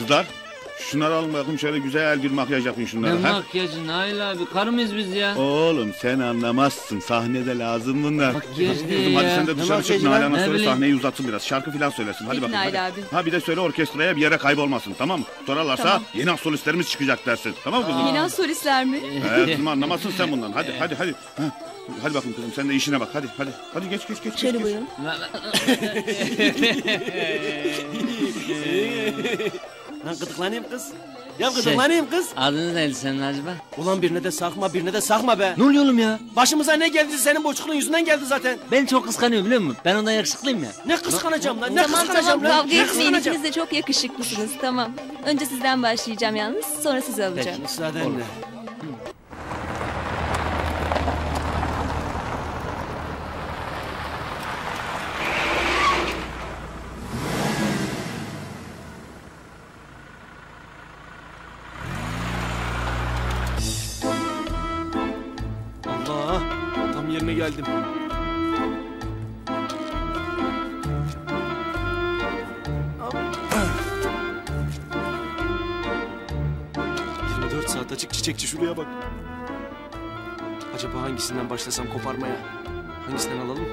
Kızlar şunları alın bakın şöyle güzel bir makyaj yapın Ne şunlara. ha? makyajı Nail abi karı mıyız biz ya? Oğlum sen anlamazsın. Sahnede lazım bunlar. Makyaj Kızım, diye hadi ya. sen de Ne dışarı çık makyajı lan? Nalan'a Ne söyle bileyim. sahneyi uzatsın biraz. Şarkı falan söylesin. Hadi bakayım. Nail hadi. abi. Ha bir de söyle orkestraya bir yere kaybolmasın tamam mı? Sorarlarsa Tamam. yeni solistlerimiz çıkacak dersin. Tamam mı kızım? Yeni az solistler mi? He kızım anlamazsın sen bundan. Hadi hadi hadi. Ha. Hadi bakın kızım sen de işine bak. Hadi hadi. Hadi geç geç geç. Şöyle geç. buyurun. Lan gıdıklanayım kız. Ya Şey. gıdıklanayım kız. Adınız neydi senin acaba? Ulan birine de sakma birine de sakma be. Ne oluyor oğlum ya? Başımıza ne geldi senin boçukluğun yüzünden geldi zaten. Ben çok kıskanıyor biliyor musun? Ben ondan yakışıklıyım ya. Ne kıskanacağım lan ne Tamam kıskanacağım tamam lan. kavga Ne etmeyin kıskanacağım? ikiniz de çok yakışıklısınız tamam. Önce sizden başlayacağım yalnız sonra sizi alacağım. Müsaadenle. Tam yerine geldim. ...24 saat açık çiçekçi şuraya bak. Acaba hangisinden başlasam koparmaya? Hangisinden alalım?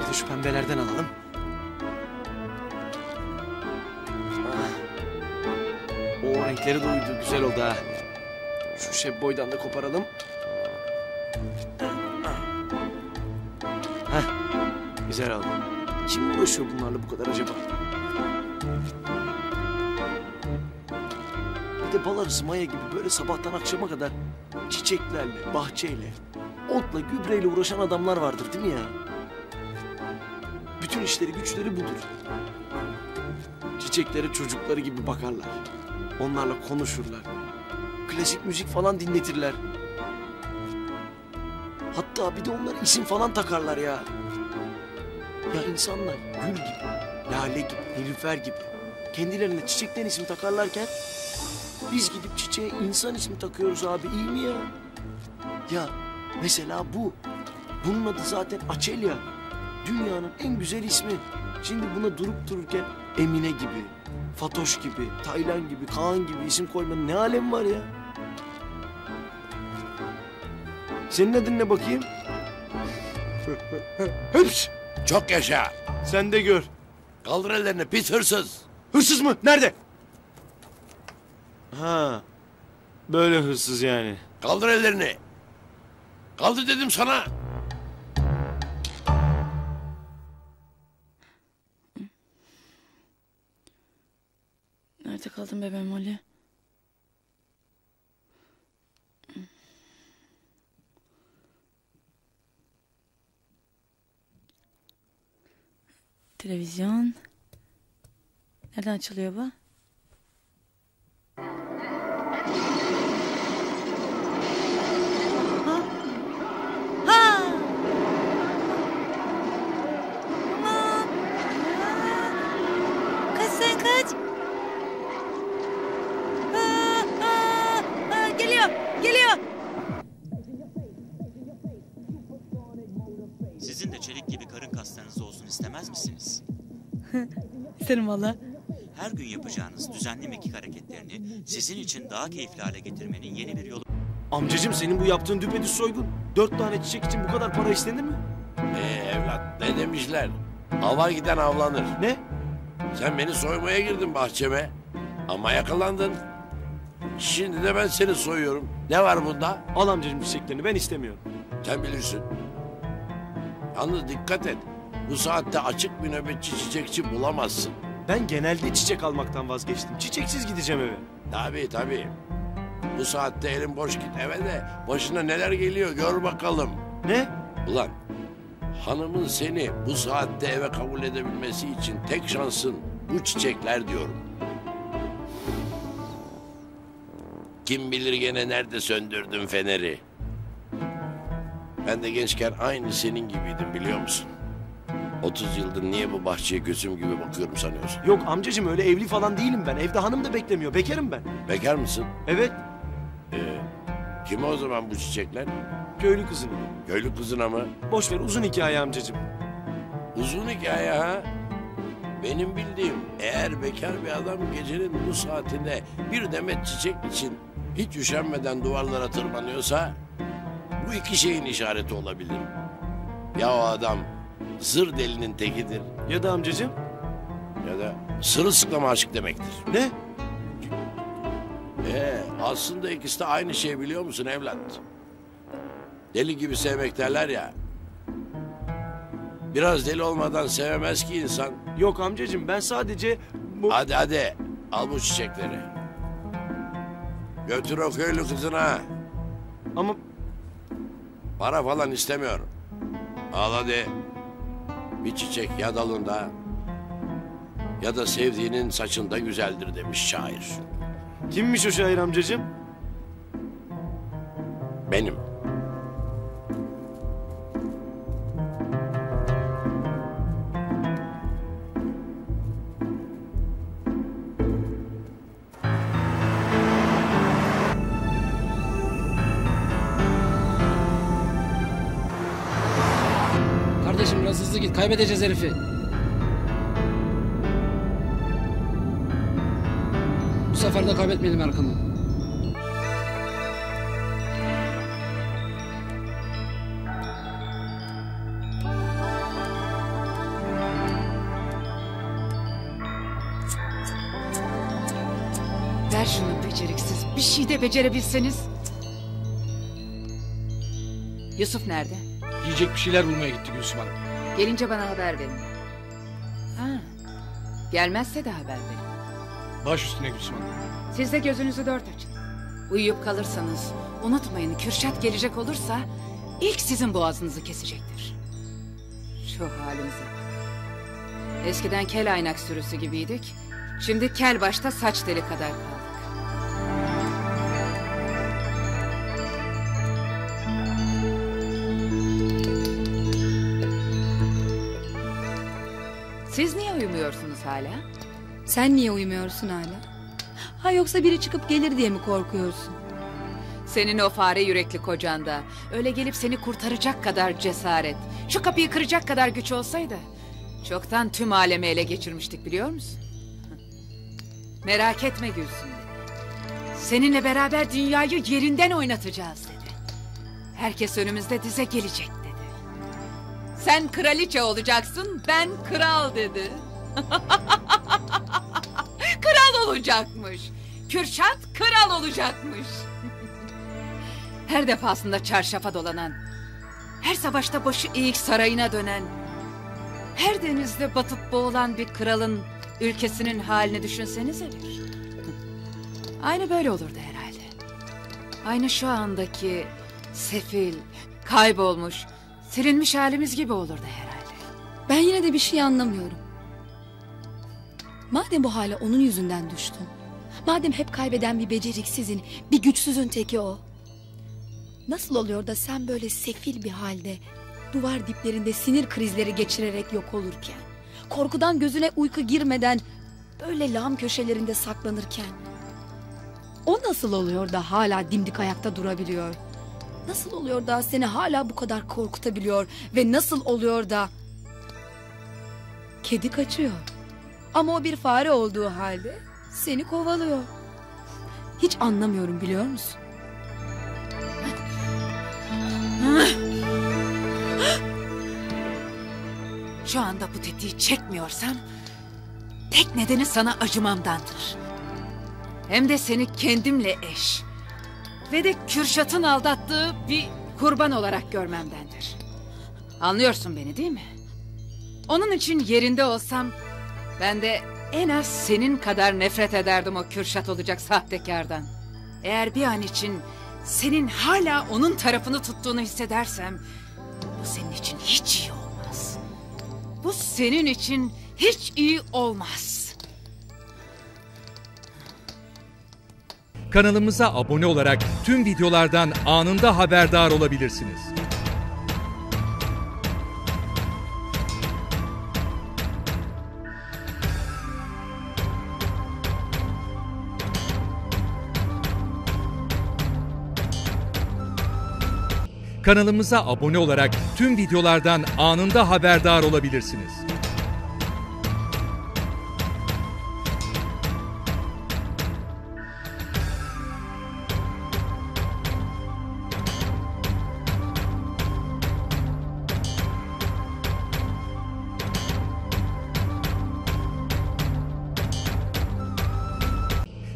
Bir de şu pembelerden alalım. O renkleri de uydu. Güzel oldu ha. Şu şebboydan da koparalım. Heh. Güzel oldu. Kim uğraşıyor bunlarla bu kadar acaba? Bir de bal arısı maya gibi böyle sabahtan akşama kadar çiçeklerle, bahçeyle, otla, gübreyle uğraşan adamlar vardır değil mi ya? Bütün işleri güçleri budur. Çiçeklere çocukları gibi bakarlar. Onlarla konuşurlar. Klasik müzik falan dinletirler. Hatta bir de onlara isim falan takarlar ya. Ya insanlar gül gibi, lale gibi, nilüfer gibi kendilerine çiçekten isim takarlarken biz gidip çiçeğe insan ismi takıyoruz abi iyi mi ya? Ya mesela bu. Bunun adı zaten Açelya. Dünyanın en güzel ismi. Şimdi buna durup dururken Emine gibi, Fatoş gibi, Taylan gibi, Kaan gibi isim koymanın ne alemi var ya? Senin adın ne bakayım? Hıps! Çok yaşa. Sen de gör. Kaldır ellerini pis hırsız. Hırsız mı? Nerede? Ha. Böyle hırsız yani. Kaldır ellerini. Kaldır dedim sana. Kaldın bebeğim Molly? Televizyon. Nereden açılıyor bu? Geliyor. Sizin de çelik gibi karın kaslarınız olsun istemez misiniz? İsterim valla. Her gün yapacağınız düzenli mekik hareketlerini sizin için daha keyifli hale getirmenin yeni bir yolu Amcacım senin bu yaptığın düpedüz soygun. Dört tane çiçek için bu kadar para istenir mi? Ee evlat ne demişler? Hava giden avlanır. Ne? Sen beni soymaya girdin bahçeme. Ama yakalandın. Şimdi de ben seni soyuyorum. Ne var bunda? Al amcacım çiçeklerini ben istemiyorum. Sen bilirsin. Yalnız dikkat et. Bu saatte açık bir nöbetçi çiçekçi bulamazsın. Ben genelde çiçek almaktan vazgeçtim. Çiçeksiz gideceğim eve. Tabii tabii. Bu saatte elin boş git eve de başına neler geliyor gör bakalım. Ne? Ulan hanımın seni bu saatte eve kabul edebilmesi için tek şansın bu çiçekler diyorum. Kim bilir gene nerede söndürdün feneri. Ben de gençken aynı senin gibiydim biliyor musun? 30 yıldır niye bu bahçeye gözüm gibi bakıyorum sanıyorsun? Yok amcacım öyle evli falan değilim ben. Evde hanım da beklemiyor. Bekarım ben. Bekar mısın? Evet. Kim o zaman bu çiçekler? Köylü kızını. Köylü kızına mı? Boş ver uzun hikaye amcacığım. Uzun hikaye ha. Benim bildiğim eğer bekar bir adam gecenin bu saatinde bir demet çiçek için hiç üşenmeden duvarlara tırmanıyorsa bu iki şeyin işareti olabilir. Ya o adam zır delinin tekidir Ya da amcacığım? ya da sırılsıklama aşık demektir. Ne? Ee, aslında ikisi de aynı şey biliyor musun evlat? Deli gibi sevmek derler ya. Biraz deli olmadan sevemez ki insan. Yok amcacığım ben sadece bu... Hadi hadi al bu çiçekleri. Götür o köylü kızına. Ama Para falan istemiyorum. Al hadi. Bir çiçek ya dalında ya da sevdiğinin saçında güzeldir demiş şair. kimmiş o şair amcacığım? Benim. Hızlı git. Kaybedeceğiz herifi. Bu sefer de kaybetmeyelim Erkan'ı. Ver şunu beceriksiz. Bir şey de becerebilseniz. Yusuf nerede? Yiyecek bir şeyler bulmaya gitti Gülsüm Hanım. Gelince bana haber verin. Ha. Gelmezse de haber verin. Baş üstüne Gülsüm Hanım. Siz de gözünüzü dört açın. Uyuyup kalırsanız unutmayın Kürşat gelecek olursa ilk sizin boğazınızı kesecektir. Şu halimize bak. Eskiden kel aynak sürüsü gibiydik. Şimdi kel başta saç deli kadar kaldık. Siz niye uyumuyorsunuz hala? Sen niye uyumuyorsun hala? Ha yoksa biri çıkıp gelir diye mi korkuyorsun? Senin o fare yürekli kocanda öyle gelip seni kurtaracak kadar cesaret, şu kapıyı kıracak kadar güç olsaydı çoktan tüm alemi ele geçirmiştik biliyor musun? Merak etme Gülsüm. Seninle beraber dünyayı yerinden oynatacağız dedi. Herkes önümüzde dize gelecek. Sen kraliçe olacaksın, ben kral dedi. kral olacakmış. Kürşat kral olacakmış. Her defasında çarşafa dolanan, her savaşta başı eğik sarayına dönen, her denizde batıp boğulan bir kralın ülkesinin halini düşünsenize bir. Aynı böyle olurdu herhalde. Aynı şu andaki sefil, kaybolmuş, silinmiş halimiz gibi olurdu herhalde. Ben yine de bir şey anlamıyorum. Madem bu hale onun yüzünden düştün. Madem hep kaybeden bir beceriksizin, bir güçsüzün teki o. Nasıl oluyor da sen böyle sefil bir halde, duvar diplerinde sinir krizleri geçirerek yok olurken, korkudan gözüne uyku girmeden böyle lağım köşelerinde saklanırken, o nasıl oluyor da hala dimdik ayakta durabiliyor? Nasıl oluyor da seni hala bu kadar korkutabiliyor ve nasıl oluyor da kedi kaçıyor? Ama o bir fare olduğu halde seni kovalıyor. Hiç anlamıyorum biliyor musun? Şu anda bu tetiği çekmiyorsam tek nedeni sana acımamdandır. Hem de seni kendimle eş ve de Kürşat'ın aldattığı bir kurban olarak görmemdendir. Anlıyorsun beni değil mi? Onun için yerinde olsam ben de en az senin kadar nefret ederdim o Kürşat olacak sahtekardan. Eğer bir an için senin hala onun tarafını tuttuğunu hissedersem bu senin için hiç iyi olmaz. Bu senin için hiç iyi olmaz. Kanalımıza abone olarak tüm videolardan anında haberdar olabilirsiniz. Kanalımıza abone olarak tüm videolardan anında haberdar olabilirsiniz.